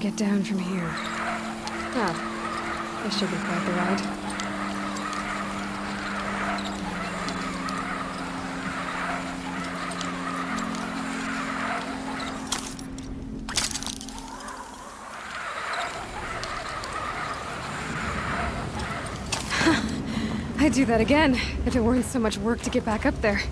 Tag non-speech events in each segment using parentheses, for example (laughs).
Get down from here? Ah, this should be quite the ride. (laughs) I'd do that again, if it weren't so much work to get back up there.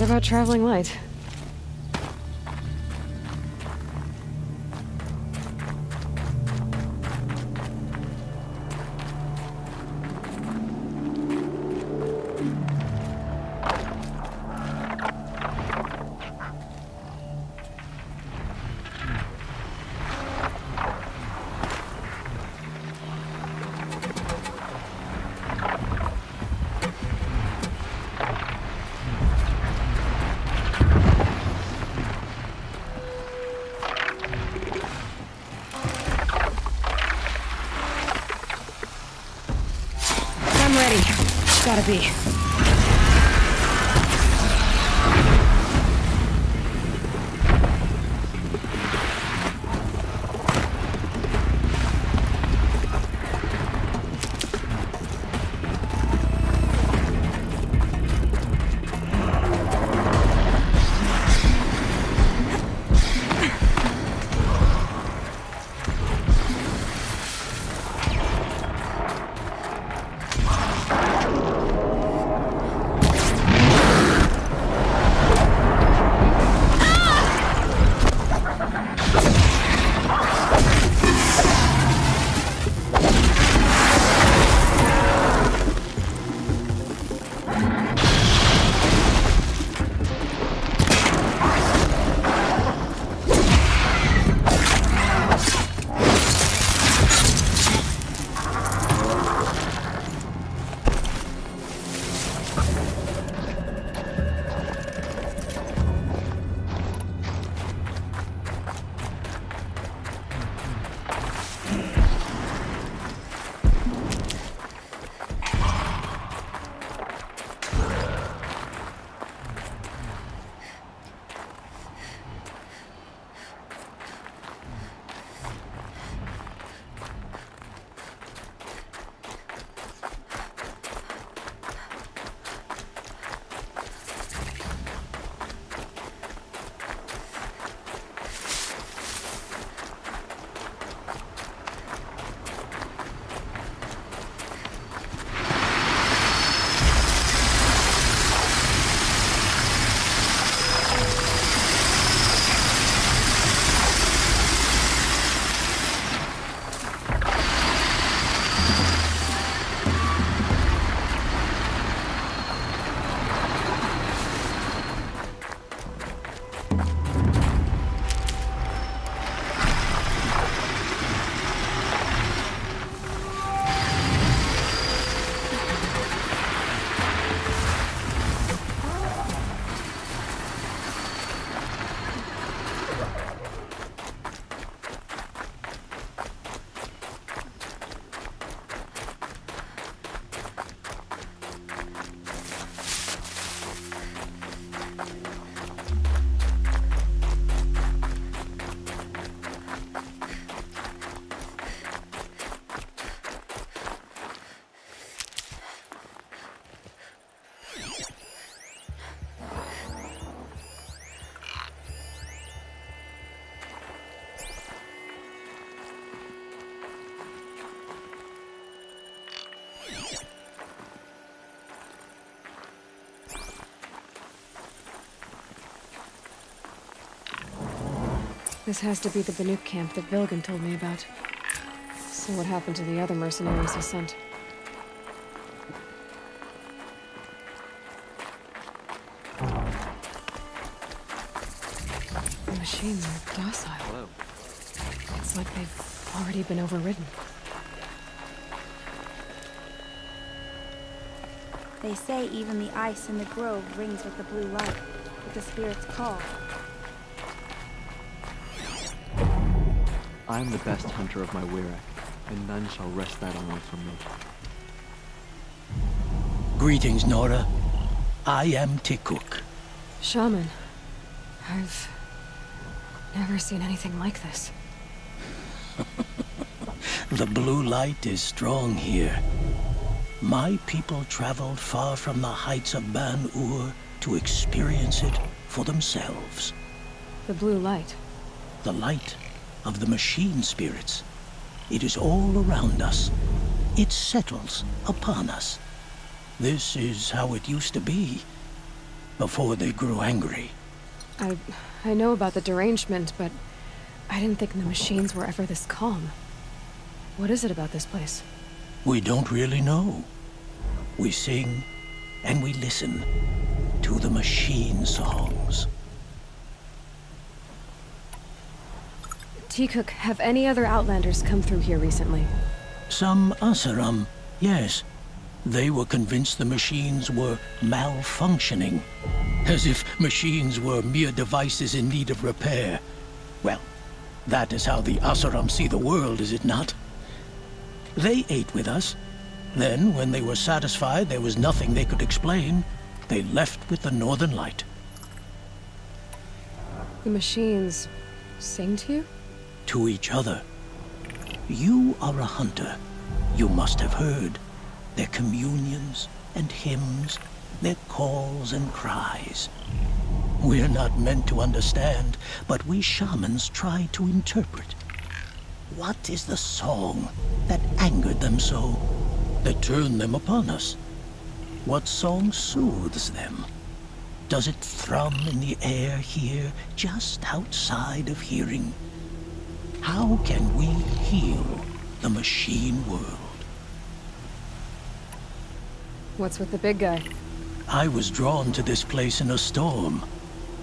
Forget about traveling light. ты. This has to be the Banuk camp that Vilgan told me about. So So what happened to the other mercenaries he sent? The machines are docile. Hello. It's like they've already been overridden. They say even the ice in the grove rings with the blue light, with the spirit's call. I am the best hunter of my werak, and none shall wrest that honor from me. Greetings, Nora. I am Tikuk. Shaman. I've never seen anything like this. (laughs) The blue light is strong here. My people traveled far from the heights of Ban-Ur to experience it for themselves. The blue light. The light of the machine spirits. It is all around us. It settles upon us. This is how it used to be, before they grew angry. I... I know about the derangement, but I didn't think the machines were ever this calm. What is it about this place? We don't really know. We sing and we listen to the machine songs. Tikuk, have any other Outlanders come through here recently? Some Oseram, yes. They were convinced the machines were malfunctioning. As if machines were mere devices in need of repair. Well, that is how the Oseram see the world, is it not? They ate with us. Then, when they were satisfied there was nothing they could explain, they left with the Northern Light. The machines... sing to you? To each other. You are a hunter. You must have heard. Their communions and hymns, their calls and cries. We're not meant to understand, but we shamans try to interpret. What is the song that angered them so, that turned them upon us? What song soothes them? Does it thrum in the air here, just outside of hearing? How can we heal the machine world? What's with the big guy? I was drawn to this place in a storm.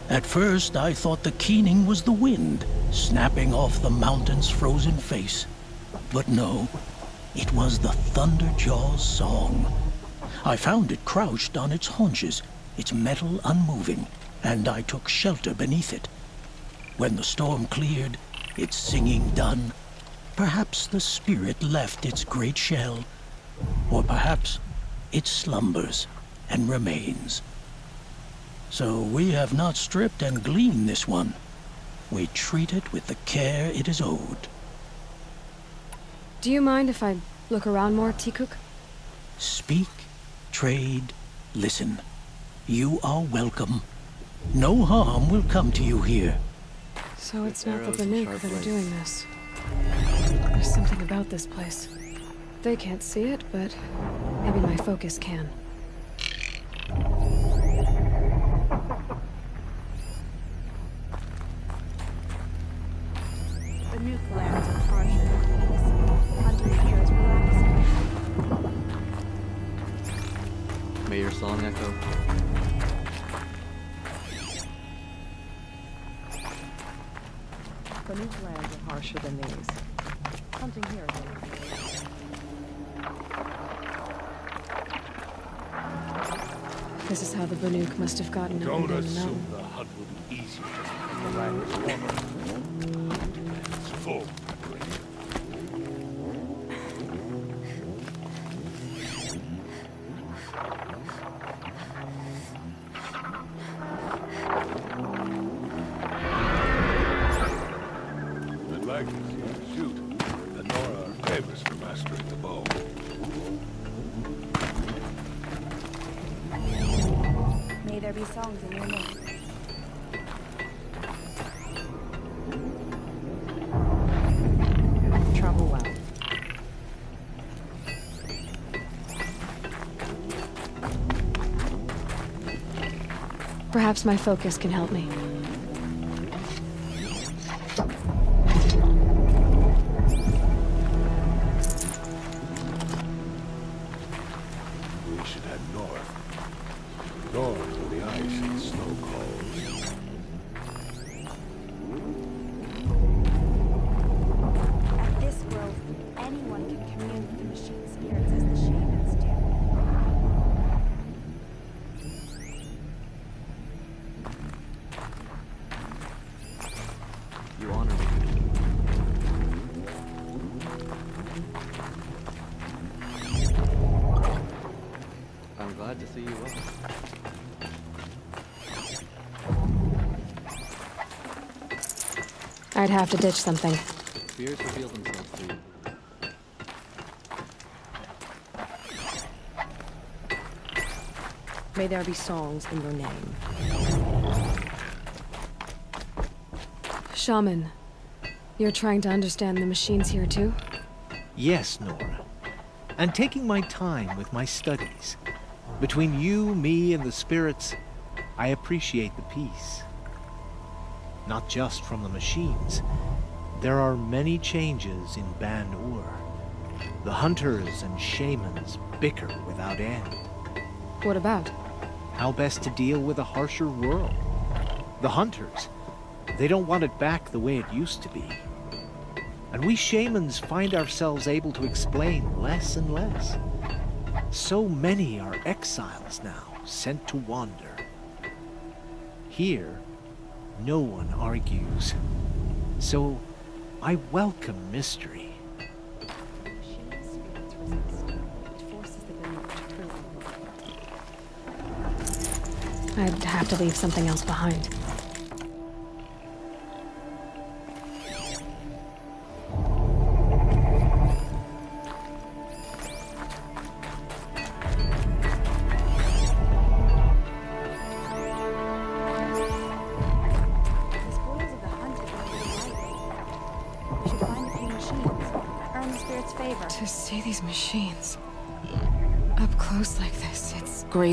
At first, I thought the keening was the wind, snapping off the mountain's frozen face. But no, it was the Thunderjaw's song. I found it crouched on its haunches, its metal unmoving, and I took shelter beneath it. When the storm cleared, its singing done, perhaps the spirit left its great shell, or perhaps it slumbers and remains. So we have not stripped and gleaned this one. We treat it with the care it is owed. Do you mind if I look around more, Tikuk? Speak, trade, listen. You are welcome. No harm will come to you here. So it's not the arrows Banuk that are doing this. There's something about this place. They can't see it, but maybe my focus can. The nuke lands are harsher than these. Hunting relaxing. May your song echo. This is how the Banuk must have gotten up and Don't assume the hunt will be easier the land is warmer. It's full Perhaps my focus can help me. I'd have to ditch something. Fears reveal themselves to you. May there be songs in your name. Shaman, you're trying to understand the machines here too? Yes, Nora. And taking my time with my studies. Between you, me, and the spirits, I appreciate the peace. Not just from the machines. There are many changes in Ban Ur. The hunters and shamans bicker without end. What about? How best to deal with a harsher world? The hunters, they don't want it back the way it used to be. And we shamans find ourselves able to explain less and less. So many are exiles now, sent to wander. Here, no one argues. So, I welcome mystery. I'd have to leave something else behind.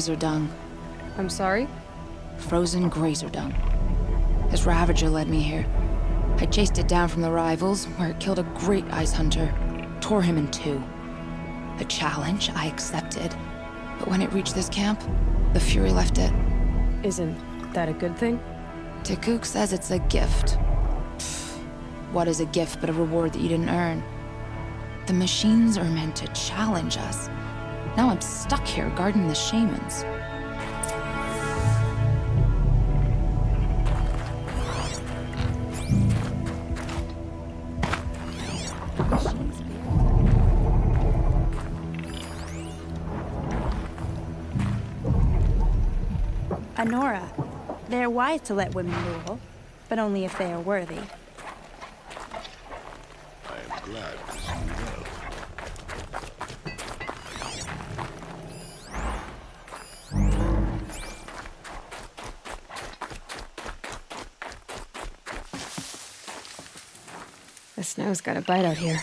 Grazer dung. I'm sorry? Frozen grazer dung. This Ravager led me here. I chased it down from the rivals, where it killed a great ice hunter, tore him in two. The challenge I accepted, but when it reached this camp, the Fury left it. Isn't that a good thing? Tikuk says it's a gift. Pfft, What is a gift but a reward that you didn't earn? The machines are meant to challenge us. Now I'm stuck here guarding the shamans. Honora, they're wise to let women rule, but only if they are worthy. Snow's got a bite out here.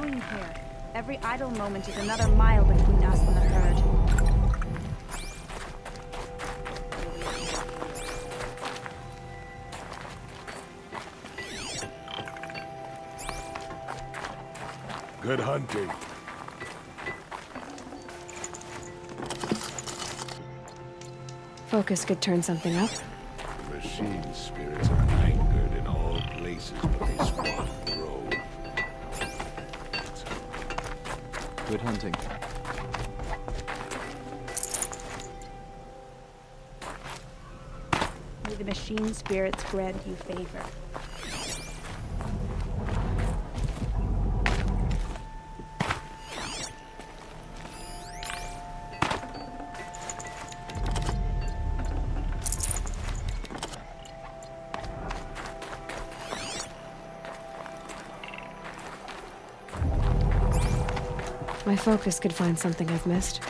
Doing here? Every idle moment is another mile between us and the herd. Good hunting. Focus could turn something up. The machine spirits are angered in all places but they spawn Good hunting. May the machine spirits grant you favor. Focus could find something I've missed.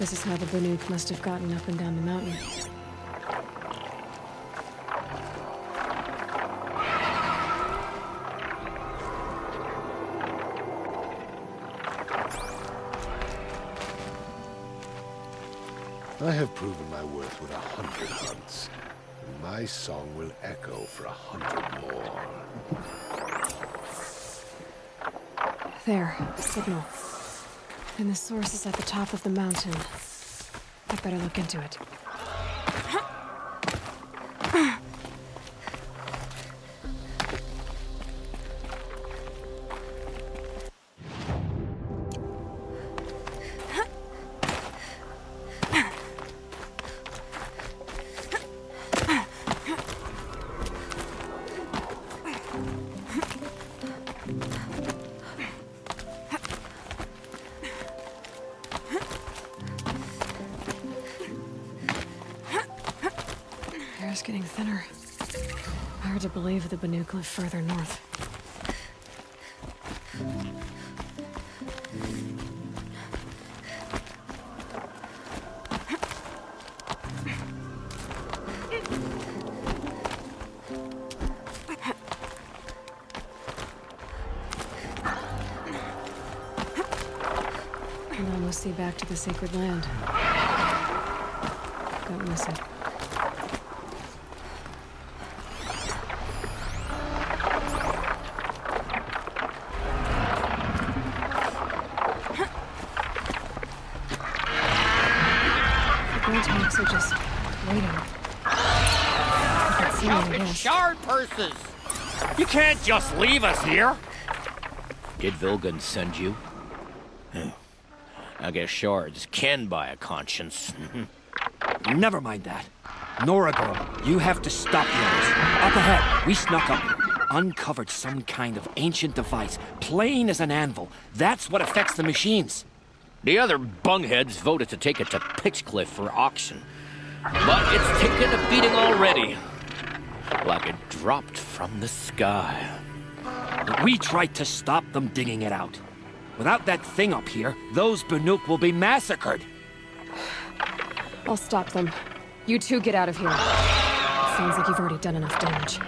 This is how the Banuk must have gotten up and down the mountain. I have proven my worth with a hundred hunts. My song will echo for a hundred more. There, signal. And the source is at the top of the mountain. I better look into it. Live further north. Can almost see back to the sacred land. Don't miss it. Shard purses! You can't just leave us here! Did Vilgun send you? Hmm. I guess shards can buy a conscience. (laughs) Never mind that. Nora girl, you have to stop yours. Up ahead, we snuck up. Uncovered some kind of ancient device, plain as an anvil. That's what affects the machines. the other bungheads voted to take it to Pitchcliff for auction. But it's taken a beating already. Like it dropped from the sky. But we tried to stop them digging it out. Without that thing up here, those Banuk will be massacred. I'll stop them. You two get out of here. It sounds like you've already done enough damage.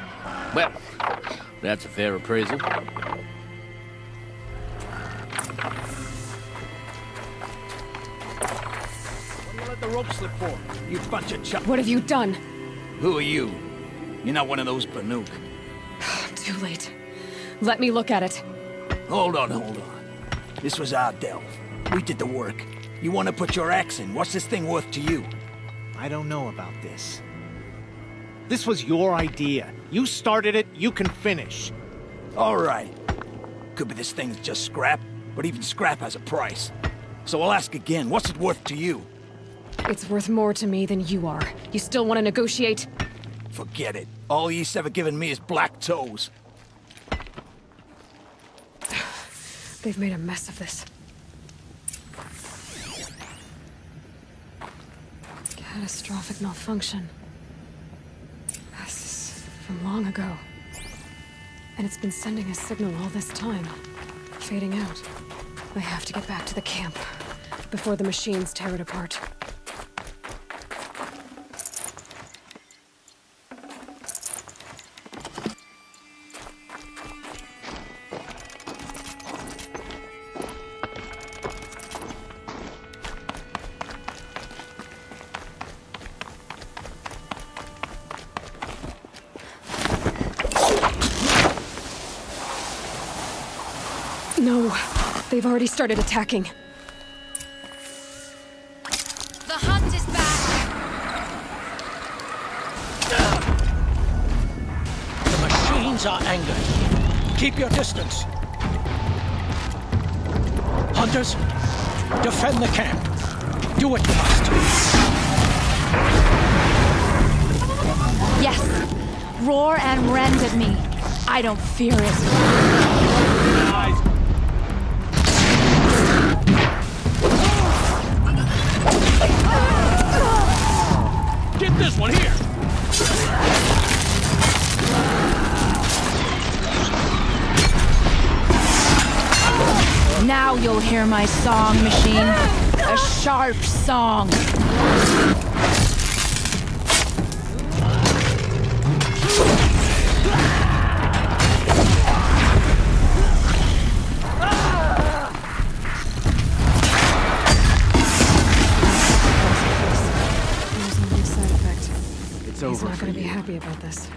Well, that's a fair appraisal. What do you let the rope slip for? You bunch of chuck. What have you done? Who are you? You're not one of those Banuk. (sighs) Too late. Let me look at it. Hold on, hold on. This was our delve. We did the work. You want to put your axe in? What's this thing worth to you? I don't know about this. This was your idea. You started it, you can finish. All right. Could be this thing's just scrap, but even scrap has a price. So I'll ask again, what's it worth to you? It's worth more to me than you are. You still want to negotiate? Forget it. All ye's ever given me is black toes. They've made a mess of this. Catastrophic malfunction. This is from long ago. And it's been sending a signal all this time. Fading out. I have to get back to the camp before the machines tear it apart. Already started attacking. The hunt is back! The machines are angered. Keep your distance. Hunters, defend the camp. Do what you must. Yes! Roar and rend at me. I don't fear it. Now you'll hear my song, machine. A sharp song. There's a new side effect. It's He's not gonna be happy about this.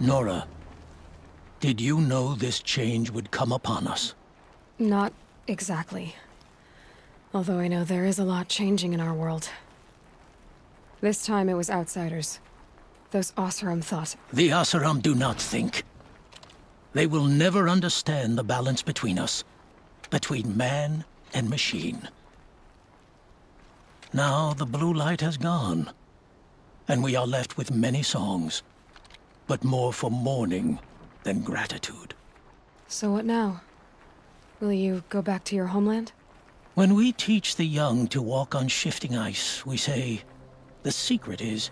Nora, did you know this change would come upon us? Not exactly. Although I know there is a lot changing in our world. This time it was outsiders. Those Oseram thought. The Oseram do not think. They will never understand the balance between us, between man and machine. Now the blue light has gone, and we are left with many songs, but more for mourning than gratitude. So what now? Will you go back to your homeland? When we teach the young to walk on shifting ice, we say the secret is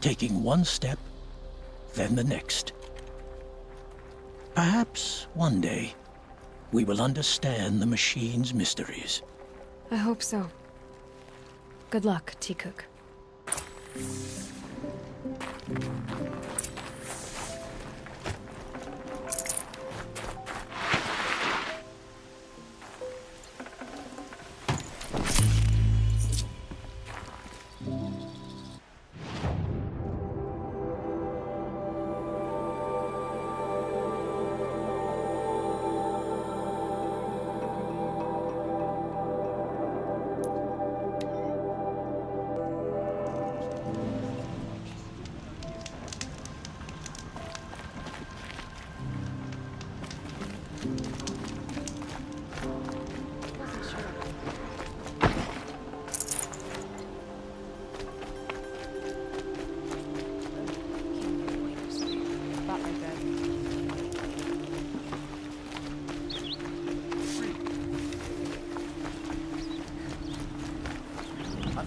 taking one step, then the next. Perhaps one day we will understand the machine's mysteries. I hope so. Good luck, Tikuk.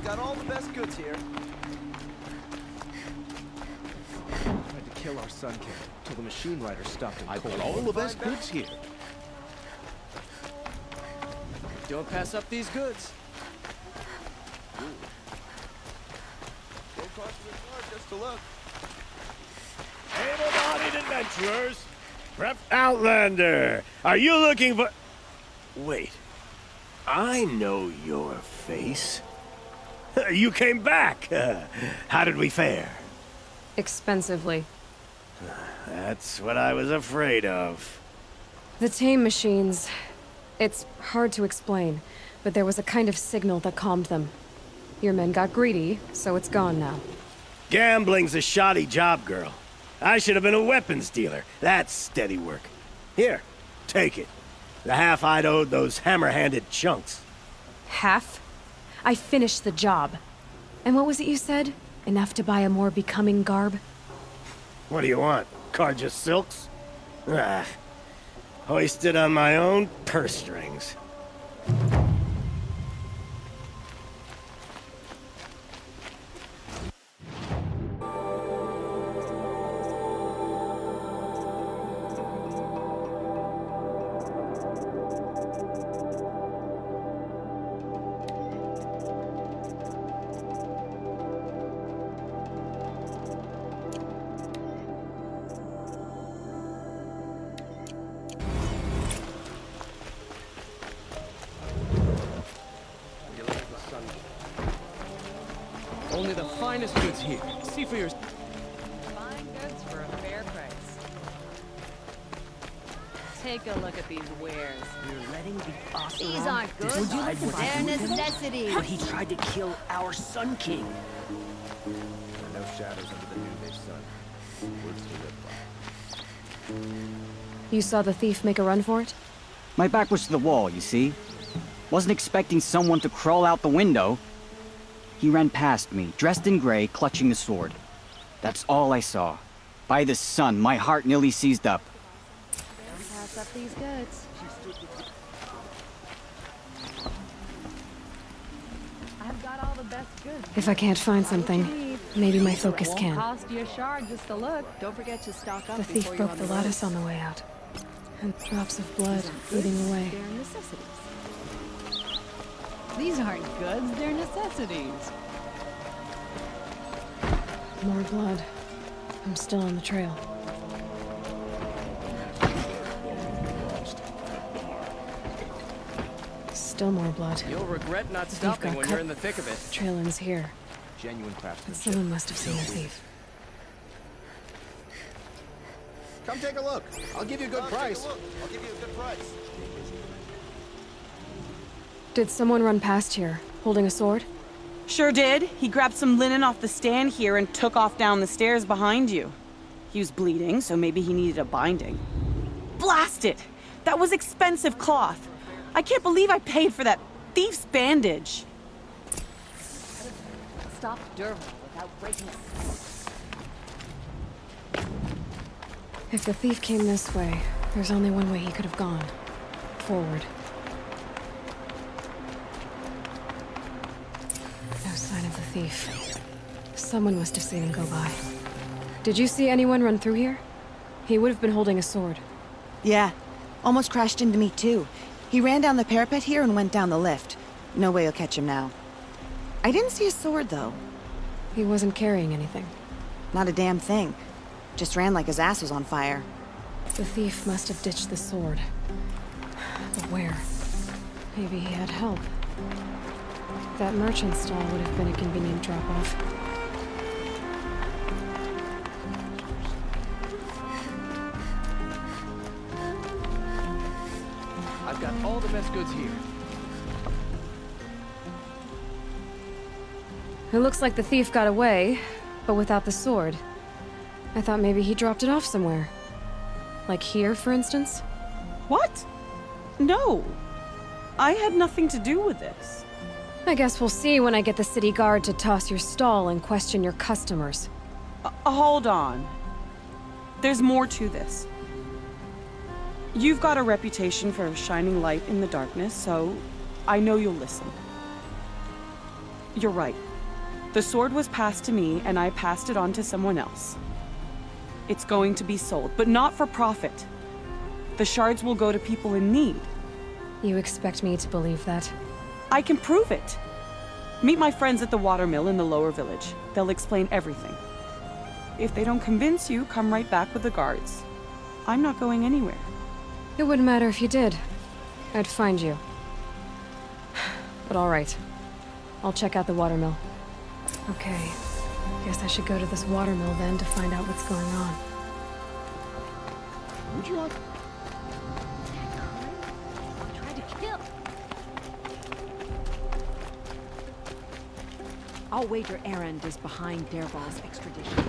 Got all the best goods here. Tried to kill our sun king till the machine rider stopped him. I've got all the best goods here. Don't pass up these goods. Go across the car just to look. Able-bodied adventurers. Prep Outlander. Are you looking for... Wait. I know your face. (laughs) You came back. Uh, how did we fare? Expensively. That's what I was afraid of. The tame machines. It's hard to explain, but there was a kind of signal that calmed them. Your men got greedy, so it's gone now. Gambling's a shoddy job, girl. I should have been a weapons dealer. That's steady work. Here, take it. The half I'd owed those hammer-handed chunks. Half? I finished the job. And what was it you said? Enough to buy a more becoming garb? What do you want? Carja silks? Ah, hoisted on my own purse strings. You saw the thief make a run for it? My back was to the wall, you see? Wasn't expecting someone to crawl out the window. He ran past me, dressed in gray, clutching the sword. That's all I saw. By the sun, my heart nearly seized up. Don't pass up these goods. I've got all the best goods. If I can't find something, maybe my focus can. cost you a shard just to look. Don't forget to stock up The thief broke you're the on the lattice on the way out. And drops of blood leading away. They're necessities. These aren't goods, they're necessities. More blood. I'm still on the trail. Still more blood. You'll regret not stopping when cut. you're in the thick of it. Trail ends here. Genuine But craftsmanship. someone must have seen the thief. Come take a look. I'll give you a good price. I'll give you a good price. Did someone run past here, holding a sword? Sure did. He grabbed some linen off the stand here and took off down the stairs behind you. He was bleeding, so maybe he needed a binding. Blast it! That was expensive cloth. I can't believe I paid for that thief's bandage. Stop Derval without breaking If the thief came this way, there's only one way he could have gone. Forward. No sign of the thief. Someone must have seen him go by. Did you see anyone run through here? He would have been holding a sword. Yeah. Almost crashed into me, too. He ran down the parapet here and went down the lift. No way you'll catch him now. I didn't see a sword, though. He wasn't carrying anything. Not a damn thing. Just ran like his ass was on fire. The thief must have ditched the sword. But where? Maybe he had help. That merchant stall would have been a convenient drop-off. I've got all the best goods here. It looks like the thief got away, but without the sword. I thought maybe he dropped it off somewhere. Like here, for instance? What? No. I had nothing to do with this. I guess we'll see when I get the city guard to toss your stall and question your customers. Uh, hold on. There's more to this. You've got a reputation for shining light in the darkness, so I know you'll listen. You're right. The sword was passed to me, and I passed it on to someone else. It's going to be sold, but not for profit. The shards will go to people in need. You expect me to believe that? I can prove it. Meet my friends at the watermill in the lower village. They'll explain everything. If they don't convince you, come right back with the guards. I'm not going anywhere. It wouldn't matter if you did. I'd find you. But all right. I'll check out the watermill. Okay. Guess I should go to this watermill then to find out what's going on. Would you like... Tried to kill. I'll wager Erend is behind Dervahl's extradition.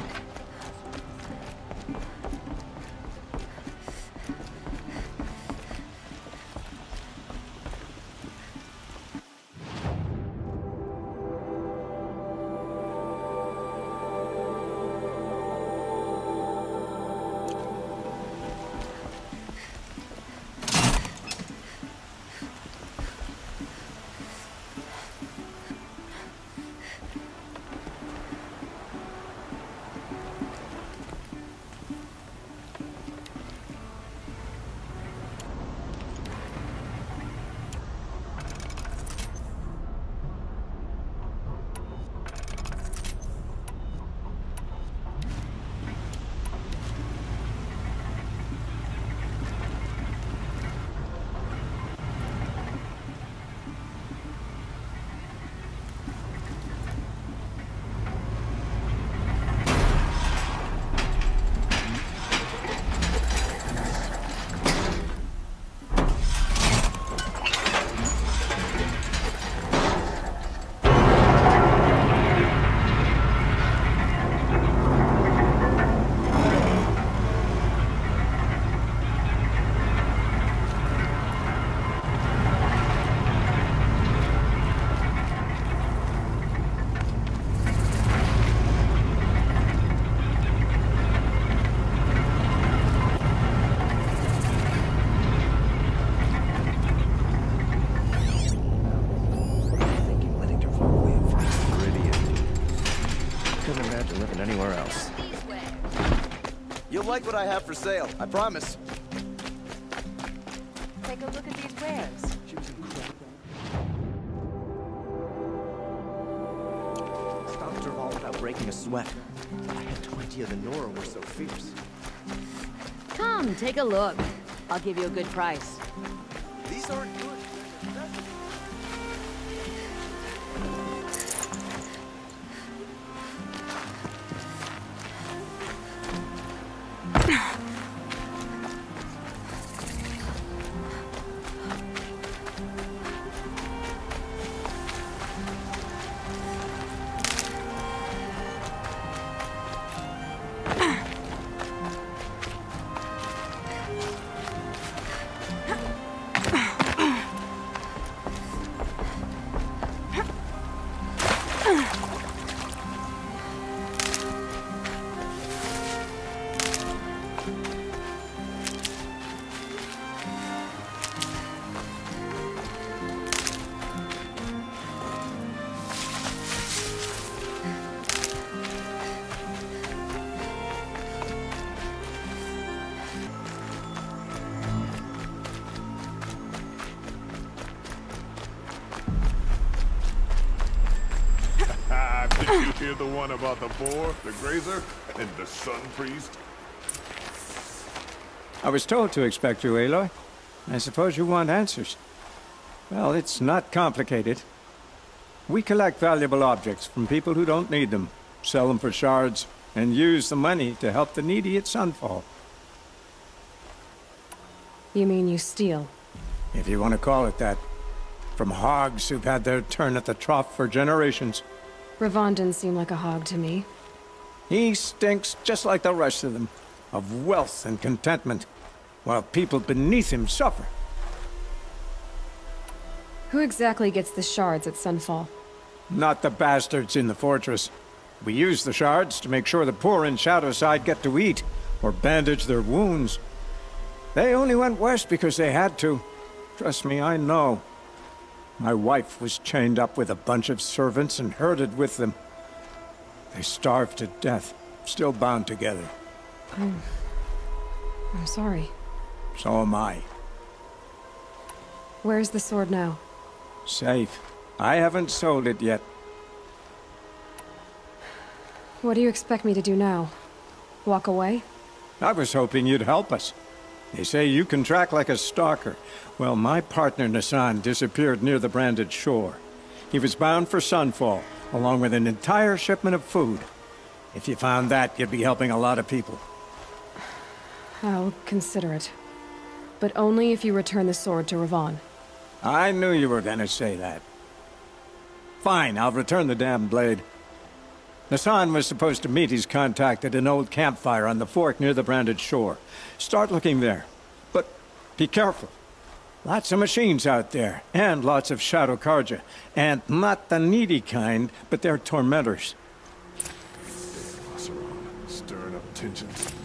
What I have for sale. I promise. Take a look at these wares. She was incredible. Stopped Dervahl without breaking a sweat. I had 20 of the Nora were so fierce. Come, take a look. I'll give you a good price. These aren't one about the boar, the grazer, and the sun priest? I was told to expect you, Aloy. I suppose you want answers. Well, it's not complicated. We collect valuable objects from people who don't need them, sell them for shards, and use the money to help the needy at Sunfall. You mean you steal? If you want to call it that. From hogs who've had their turn at the trough for generations. Ravon didn't seem like a hog to me. He stinks just like the rest of them, of wealth and contentment, while people beneath him suffer. Who exactly gets the shards at Sunfall? Not the bastards in the fortress. We use the shards to make sure the poor in Shadowside get to eat, or bandage their wounds. They only went west because they had to. Trust me, I know. My wife was chained up with a bunch of servants and herded with them. They starved to death, still bound together. I'm... I'm sorry. So am I. Where's the sword now? Safe. I haven't sold it yet. What do you expect me to do now? Walk away? I was hoping you'd help us. They say you can track like a stalker. Well, my partner Nassan disappeared near the branded shore. He was bound for Sunfall, along with an entire shipment of food. If you found that, you'd be helping a lot of people. I'll consider it. But only if you return the sword to Ravon. I knew you were gonna say that. Fine, I'll return the damn blade. Nassan was supposed to meet his contact at an old campfire on the fork near the branded shore. Start looking there. But be careful. Lots of machines out there, and lots of Shadow Carja. And not the needy kind, but they're tormentors. Stirring up tensions.